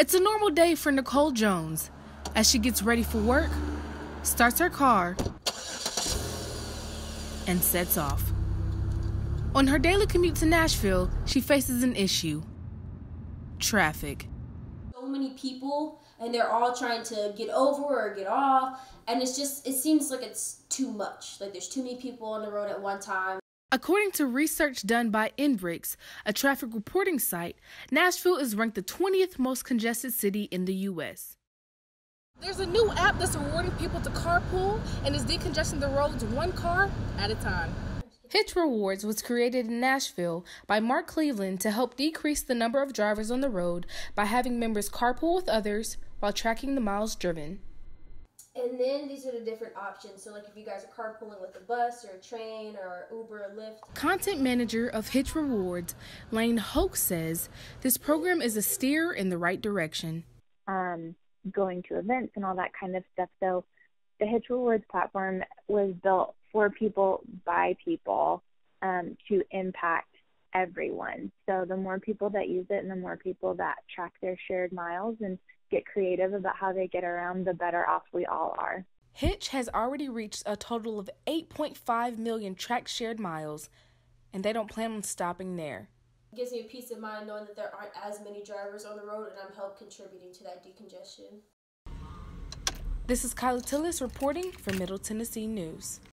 It's a normal day for Nicole Jones as she gets ready for work, starts her car, and sets off. On her daily commute to Nashville, she faces an issue traffic. So many people, and they're all trying to get over or get off, and it's just, it seems like it's too much. Like there's too many people on the road at one time. According to research done by INRIX, a traffic reporting site, Nashville is ranked the 20th most congested city in the U.S. There's a new app that's rewarding people to carpool and is decongesting the roads one car at a time. Hytch Rewards was created in Nashville by Mark Cleveland to help decrease the number of drivers on the road by having members carpool with others while tracking the miles driven. And then these are the different options. So, like if you guys are carpooling with a bus or a train or Uber or Lyft. Content manager of Hytch Rewards, Lane Hoke says this program is a steer in the right direction. Um, going to events and all that kind of stuff. So, the Hytch Rewards platform was built for people by people um, to impact everyone. So, the more people that use it and the more people that track their shared miles and get creative about how they get around, the better off we all are. Hytch has already reached a total of 8.5 million track shared miles, and they don't plan on stopping there. It gives me a peace of mind knowing that there aren't as many drivers on the road and I'm help contributing to that decongestion. This is Kyla Tillis reporting for Middle Tennessee News.